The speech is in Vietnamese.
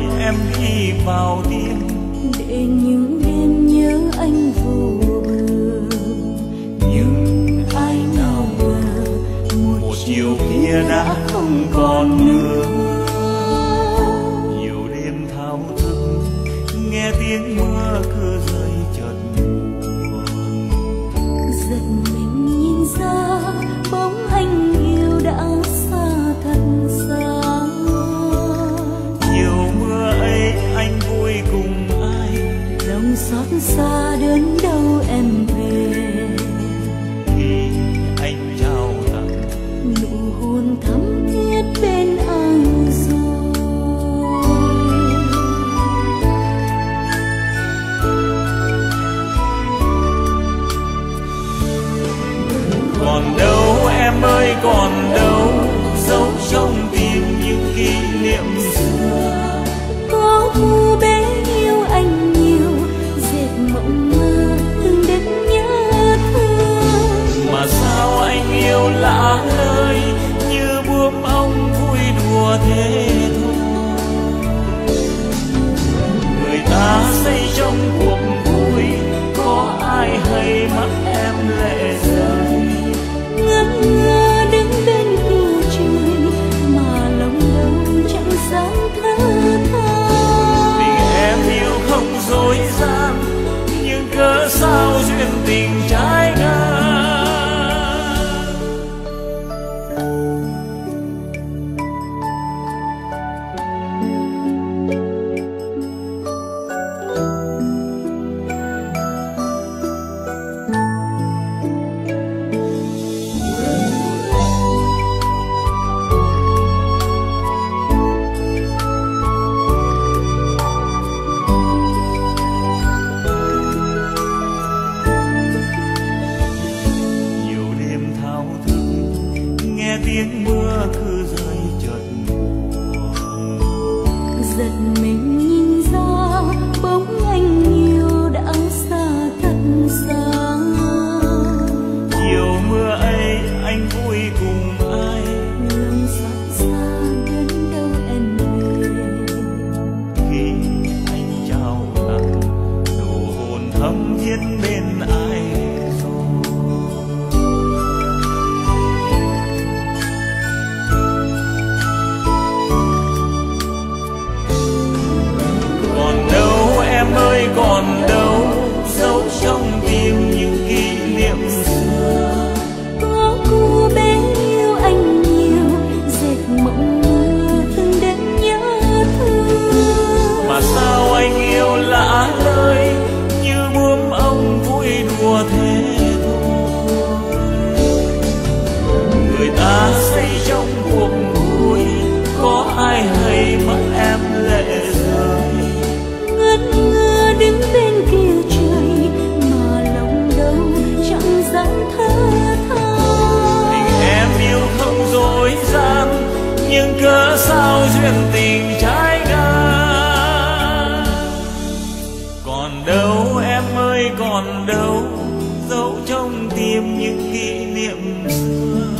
nói em đi vào đêm để những đêm nhớ anh vô bờ. Nhưng ai nào ngờ một chiều kia đã không còn nữa. Nhiều đêm thao thức nghe tiếng mưa còn đâu em ơi còn đâu. and things. tiếng mưa cứ tim tình em yêu không dối gian, nhưng cớ sao duyên tình trái ngang? Còn đâu em ơi, còn đâu dẫu trong tim những kỷ niệm xưa?